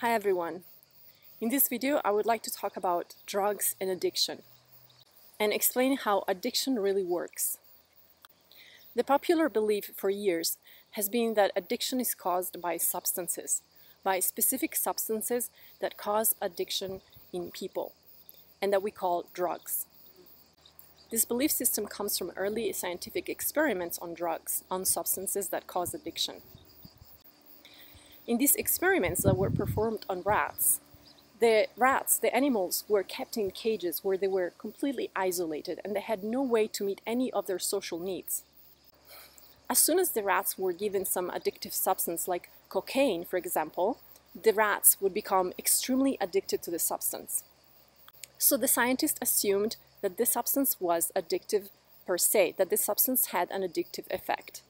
Hi everyone. In this video I would like to talk about drugs and addiction and explain how addiction really works. The popular belief for years has been that addiction is caused by substances, by specific substances that cause addiction in people and that we call drugs. This belief system comes from early scientific experiments on drugs, on substances that cause addiction. In these experiments that were performed on rats, the rats, the animals, were kept in cages where they were completely isolated and they had no way to meet any of their social needs. As soon as the rats were given some addictive substance like cocaine, for example, the rats would become extremely addicted to the substance. So the scientists assumed that this substance was addictive per se, that this substance had an addictive effect.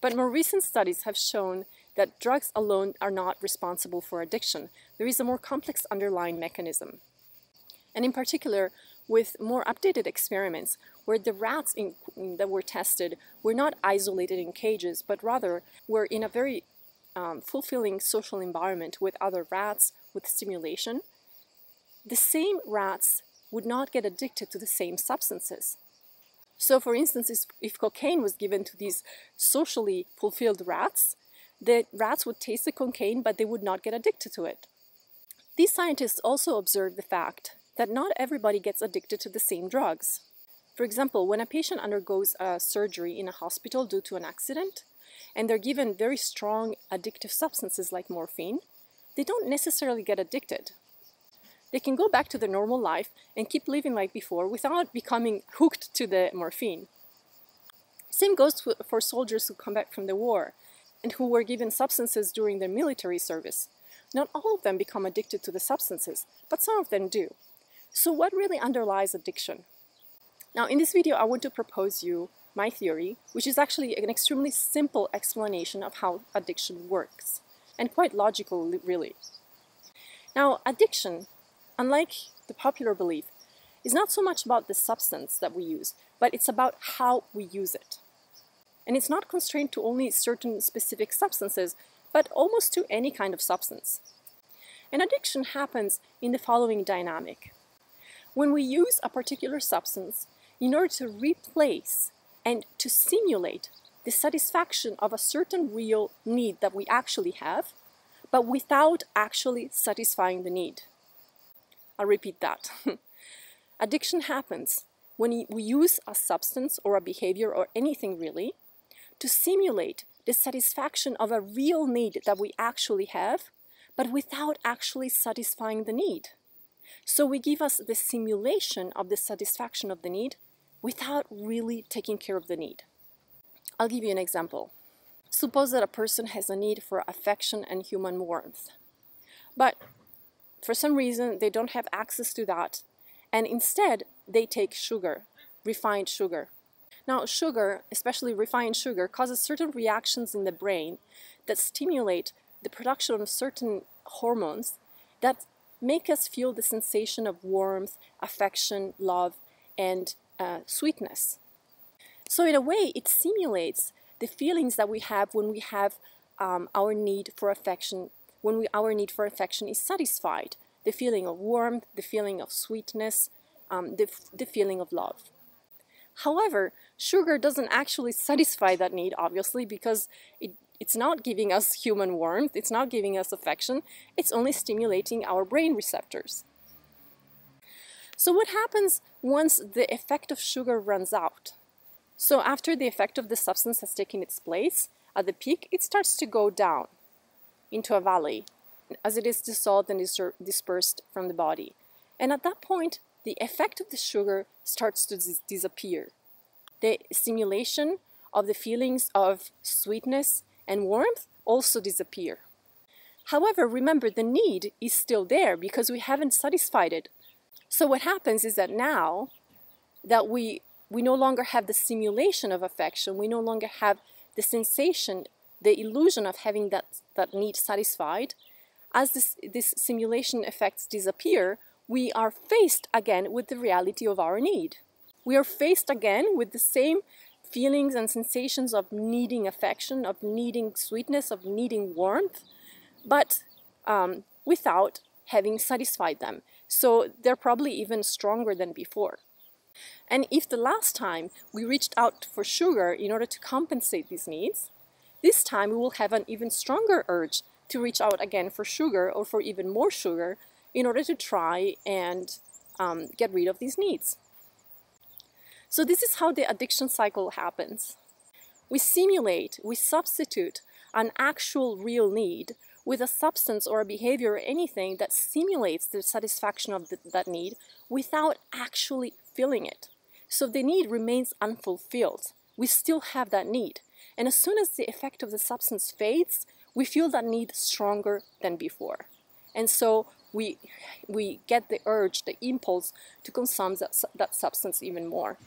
But more recent studies have shown that drugs alone are not responsible for addiction. There is a more complex underlying mechanism. And in particular, with more updated experiments where the rats in, that were tested were not isolated in cages, but rather were in a very um, fulfilling social environment with other rats, with stimulation, the same rats would not get addicted to the same substances. So, for instance, if cocaine was given to these socially fulfilled rats, the rats would taste the cocaine, but they would not get addicted to it. These scientists also observed the fact that not everybody gets addicted to the same drugs. For example, when a patient undergoes a surgery in a hospital due to an accident, and they're given very strong addictive substances like morphine, they don't necessarily get addicted. They can go back to their normal life and keep living like before without becoming hooked to the morphine. Same goes for soldiers who come back from the war and who were given substances during their military service. Not all of them become addicted to the substances, but some of them do. So what really underlies addiction? Now in this video I want to propose you my theory, which is actually an extremely simple explanation of how addiction works, and quite logical really. Now addiction, unlike the popular belief, is not so much about the substance that we use, but it's about how we use it. And it's not constrained to only certain specific substances, but almost to any kind of substance. And addiction happens in the following dynamic. When we use a particular substance in order to replace and to simulate the satisfaction of a certain real need that we actually have, but without actually satisfying the need. I'll repeat that. Addiction happens when we use a substance or a behavior or anything really to simulate the satisfaction of a real need that we actually have, but without actually satisfying the need. So we give us the simulation of the satisfaction of the need without really taking care of the need. I'll give you an example. Suppose that a person has a need for affection and human warmth, but for some reason they don't have access to that, and instead they take sugar, refined sugar, now, sugar, especially refined sugar, causes certain reactions in the brain that stimulate the production of certain hormones that make us feel the sensation of warmth, affection, love, and uh, sweetness. So, in a way, it simulates the feelings that we have when we have um, our need for affection, when we, our need for affection is satisfied. The feeling of warmth, the feeling of sweetness, um, the, the feeling of love. However, sugar doesn't actually satisfy that need, obviously, because it, it's not giving us human warmth, it's not giving us affection, it's only stimulating our brain receptors. So what happens once the effect of sugar runs out? So after the effect of the substance has taken its place, at the peak it starts to go down into a valley as it is dissolved and dispersed from the body. And at that point, the effect of the sugar starts to dis disappear. The stimulation of the feelings of sweetness and warmth also disappear. However, remember the need is still there because we haven't satisfied it. So what happens is that now that we we no longer have the simulation of affection, we no longer have the sensation, the illusion of having that, that need satisfied, as this, this simulation effects disappear, we are faced again with the reality of our need. We are faced again with the same feelings and sensations of needing affection, of needing sweetness, of needing warmth, but um, without having satisfied them. So they're probably even stronger than before. And if the last time we reached out for sugar in order to compensate these needs, this time we will have an even stronger urge to reach out again for sugar or for even more sugar in order to try and um, get rid of these needs. So this is how the addiction cycle happens. We simulate, we substitute an actual real need with a substance or a behavior or anything that simulates the satisfaction of the, that need without actually feeling it. So the need remains unfulfilled. We still have that need. And as soon as the effect of the substance fades, we feel that need stronger than before. And so we, we get the urge, the impulse to consume that, that substance even more.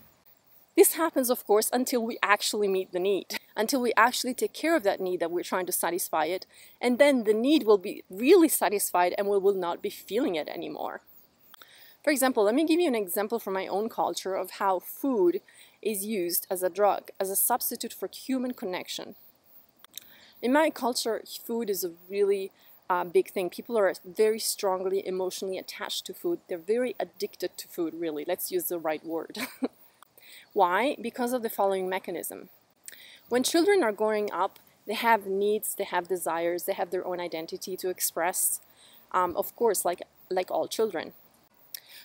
This happens, of course, until we actually meet the need, until we actually take care of that need that we're trying to satisfy it, and then the need will be really satisfied and we will not be feeling it anymore. For example, let me give you an example from my own culture of how food is used as a drug, as a substitute for human connection. In my culture, food is a really uh, big thing. People are very strongly emotionally attached to food. They're very addicted to food, really. Let's use the right word. Why? Because of the following mechanism. When children are growing up, they have needs, they have desires, they have their own identity to express, um, of course, like, like all children.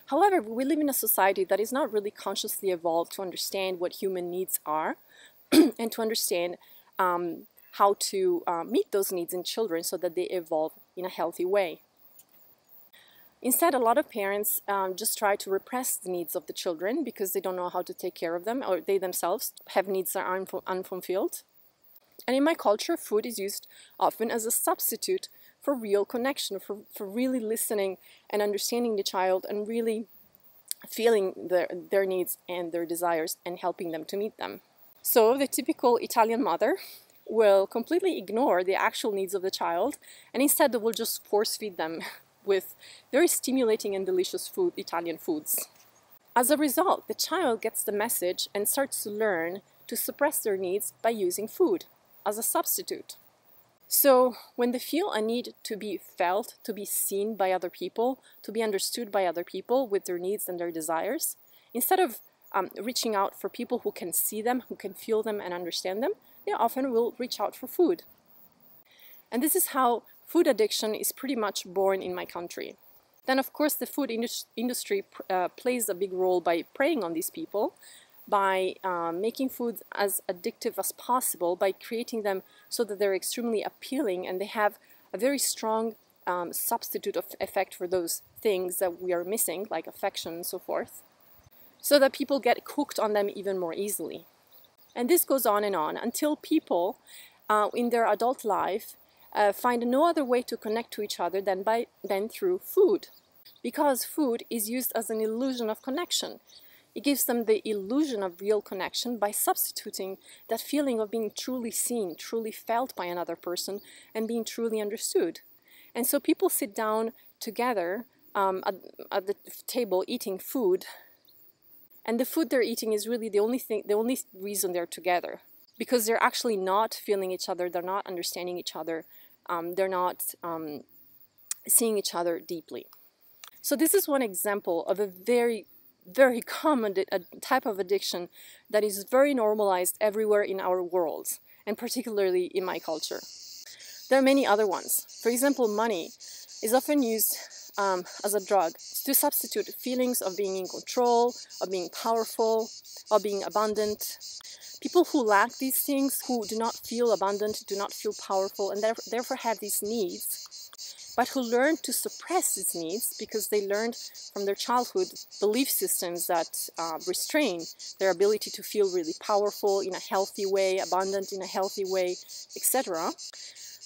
However, we live in a society that is not really consciously evolved to understand what human needs are and to understand um, how to uh, meet those needs in children so that they evolve in a healthy way. Instead, a lot of parents um, just try to repress the needs of the children because they don't know how to take care of them or they themselves have needs that are unfulfilled. And in my culture, food is used often as a substitute for real connection, for, for really listening and understanding the child and really feeling their, their needs and their desires and helping them to meet them. So the typical Italian mother will completely ignore the actual needs of the child and instead they will just force feed them with very stimulating and delicious food, Italian foods. As a result, the child gets the message and starts to learn to suppress their needs by using food as a substitute. So when they feel a need to be felt, to be seen by other people, to be understood by other people with their needs and their desires, instead of um, reaching out for people who can see them, who can feel them and understand them, they often will reach out for food. And this is how food addiction is pretty much born in my country. Then, of course, the food indus industry uh, plays a big role by preying on these people, by uh, making food as addictive as possible, by creating them so that they're extremely appealing and they have a very strong um, substitute of effect for those things that we are missing, like affection and so forth, so that people get hooked on them even more easily. And this goes on and on until people uh, in their adult life uh, find no other way to connect to each other than, by, than through food. Because food is used as an illusion of connection. It gives them the illusion of real connection by substituting that feeling of being truly seen, truly felt by another person, and being truly understood. And so people sit down together um, at, at the table eating food, and the food they're eating is really the only thing, the only reason they're together, because they're actually not feeling each other, they're not understanding each other, um, they're not um, seeing each other deeply. So this is one example of a very, very common type of addiction that is very normalized everywhere in our world, and particularly in my culture. There are many other ones. For example, money is often used um, as a drug to substitute feelings of being in control, of being powerful, of being abundant, People who lack these things, who do not feel abundant, do not feel powerful, and therefore have these needs, but who learn to suppress these needs because they learned from their childhood belief systems that uh, restrain their ability to feel really powerful in a healthy way, abundant in a healthy way, etc.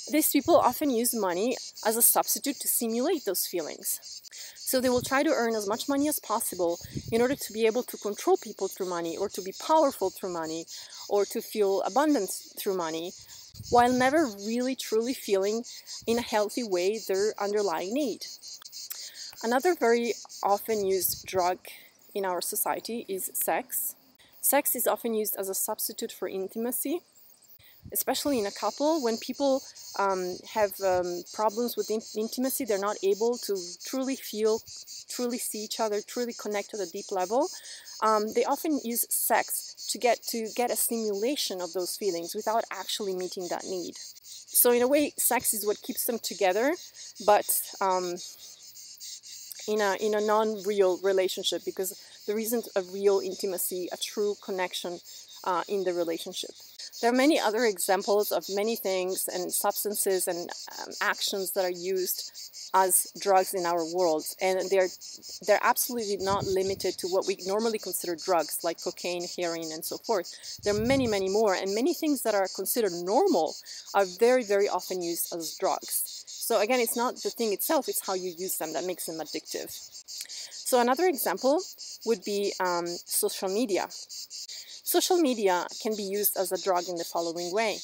These people often use money as a substitute to simulate those feelings. So they will try to earn as much money as possible in order to be able to control people through money or to be powerful through money or to feel abundance through money while never really truly feeling in a healthy way their underlying need. Another very often used drug in our society is sex. Sex is often used as a substitute for intimacy. Especially in a couple, when people um, have um, problems with in intimacy, they're not able to truly feel, truly see each other, truly connect at a deep level. Um, they often use sex to get to get a stimulation of those feelings without actually meeting that need. So in a way, sex is what keeps them together, but um, in a in a non-real relationship because there isn't a real intimacy, a true connection uh, in the relationship. There are many other examples of many things and substances and um, actions that are used as drugs in our world, and they're they're absolutely not limited to what we normally consider drugs, like cocaine, heroin, and so forth. There are many, many more, and many things that are considered normal are very, very often used as drugs. So again, it's not the thing itself; it's how you use them that makes them addictive. So another example would be um, social media. Social media can be used as a drug in the following way.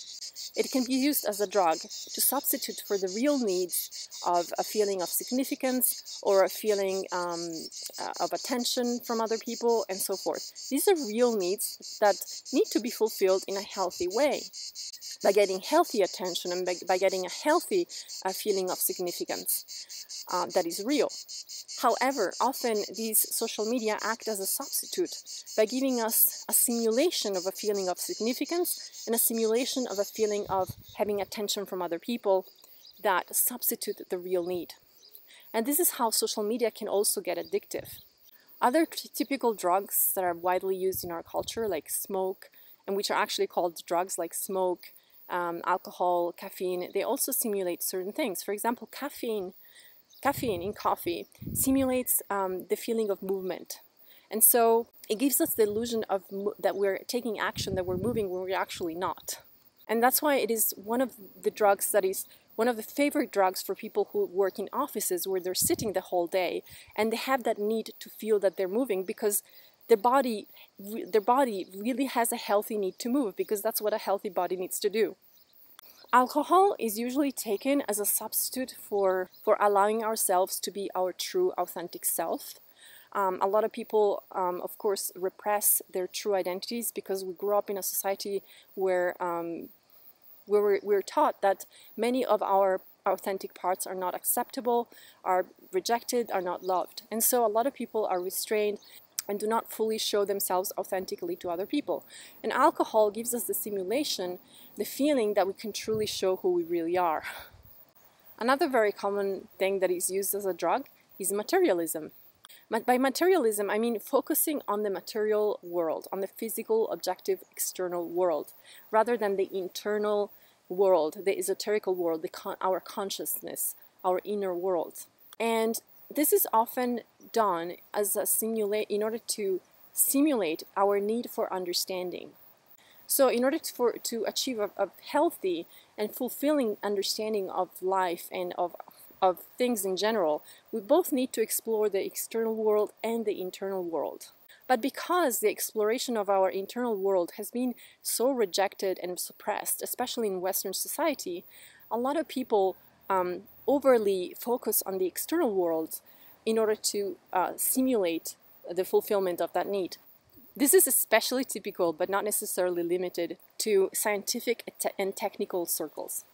It can be used as a drug to substitute for the real needs of a feeling of significance or a feeling um, uh, of attention from other people and so forth. These are real needs that need to be fulfilled in a healthy way by getting healthy attention and by, by getting a healthy uh, feeling of significance uh, that is real. However, often these social media act as a substitute by giving us a simulation of a feeling of significance and a simulation of a feeling of having attention from other people that substitute the real need. And this is how social media can also get addictive. Other typical drugs that are widely used in our culture, like smoke, and which are actually called drugs like smoke, um, alcohol, caffeine, they also simulate certain things. For example, caffeine caffeine in coffee simulates um, the feeling of movement. And so it gives us the illusion of that we're taking action, that we're moving when we're actually not. And that's why it is one of the drugs that is one of the favorite drugs for people who work in offices where they're sitting the whole day and they have that need to feel that they're moving because their body their body really has a healthy need to move because that's what a healthy body needs to do. Alcohol is usually taken as a substitute for, for allowing ourselves to be our true, authentic self. Um, a lot of people, um, of course, repress their true identities because we grew up in a society where, um, we're, we're taught that many of our authentic parts are not acceptable, are rejected, are not loved. And so a lot of people are restrained and do not fully show themselves authentically to other people. And alcohol gives us the simulation, the feeling that we can truly show who we really are. Another very common thing that is used as a drug is materialism. By materialism, I mean focusing on the material world, on the physical, objective, external world, rather than the internal world, the esoterical world, the con our consciousness, our inner world. And this is often done as a simulate in order to simulate our need for understanding. So in order to, for, to achieve a, a healthy and fulfilling understanding of life and of, of things in general, we both need to explore the external world and the internal world. But because the exploration of our internal world has been so rejected and suppressed, especially in Western society, a lot of people um, overly focus on the external world in order to uh, simulate the fulfillment of that need. This is especially typical, but not necessarily limited, to scientific and technical circles.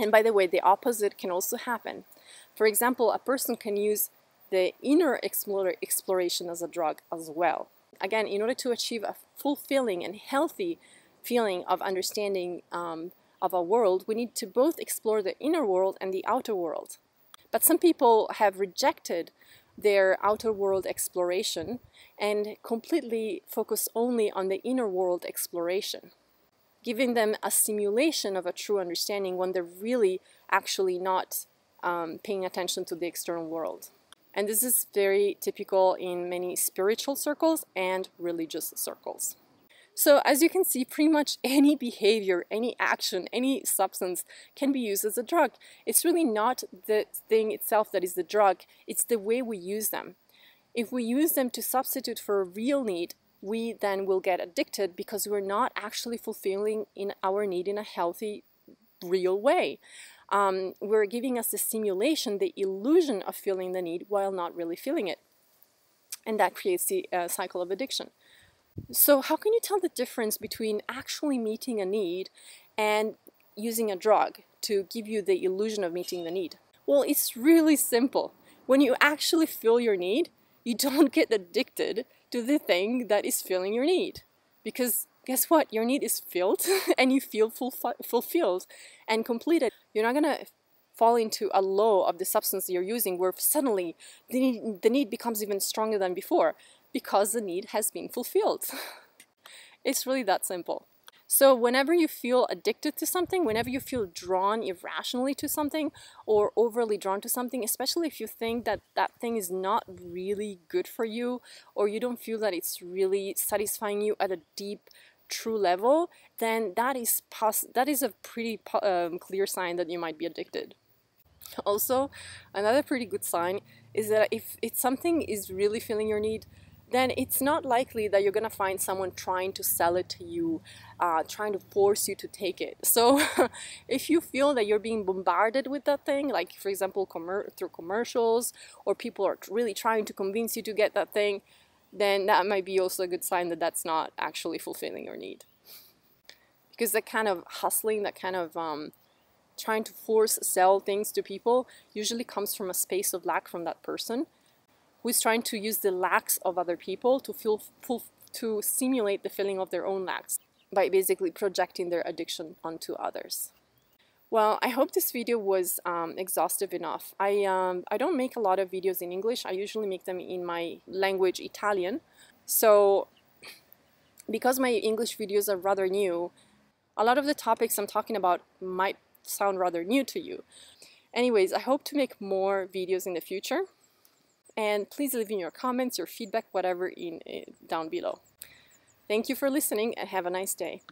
And by the way, the opposite can also happen. For example, a person can use the inner exploration as a drug as well. Again, in order to achieve a fulfilling and healthy feeling of understanding um, of a world, we need to both explore the inner world and the outer world. But some people have rejected their outer world exploration and completely focus only on the inner world exploration, giving them a simulation of a true understanding when they're really actually not um, paying attention to the external world. And this is very typical in many spiritual circles and religious circles. So as you can see, pretty much any behavior, any action, any substance can be used as a drug. It's really not the thing itself that is the drug, it's the way we use them. If we use them to substitute for a real need, we then will get addicted because we're not actually fulfilling in our need in a healthy, real way. Um, we're giving us the simulation, the illusion of feeling the need while not really feeling it. And that creates the uh, cycle of addiction. So how can you tell the difference between actually meeting a need and using a drug to give you the illusion of meeting the need? Well, it's really simple. When you actually feel your need, you don't get addicted to the thing that is filling your need. Because guess what? Your need is filled and you feel full, fulfilled and completed. You're not to fall into a low of the substance you're using where suddenly the need, the need becomes even stronger than before because the need has been fulfilled. it's really that simple. So whenever you feel addicted to something, whenever you feel drawn irrationally to something or overly drawn to something, especially if you think that that thing is not really good for you or you don't feel that it's really satisfying you at a deep true level, then that is that is a pretty um, clear sign that you might be addicted. Also, another pretty good sign is that if it's something is really filling your need, then it's not likely that you're to find someone trying to sell it to you, uh, trying to force you to take it. So if you feel that you're being bombarded with that thing, like for example, commer- through commercials, or people are really trying to convince you to get that thing, then that might be also a good sign that that's not actually fulfilling your need. Because that kind of hustling, that kind of um, trying to force sell things to people usually comes from a space of lack from that person who is trying to use the lacks of other people to feel to simulate the feeling of their own lacks by basically projecting their addiction onto others. Well, I hope this video was um, exhaustive enough. I, um, I don't make a lot of videos in English. I usually make them in my language, Italian. So because my English videos are rather new, a lot of the topics I'm talking about might sound rather new to you. Anyways, I hope to make more videos in the future and please leave in your comments, your feedback, whatever in, in down below. Thank you for listening and have a nice day.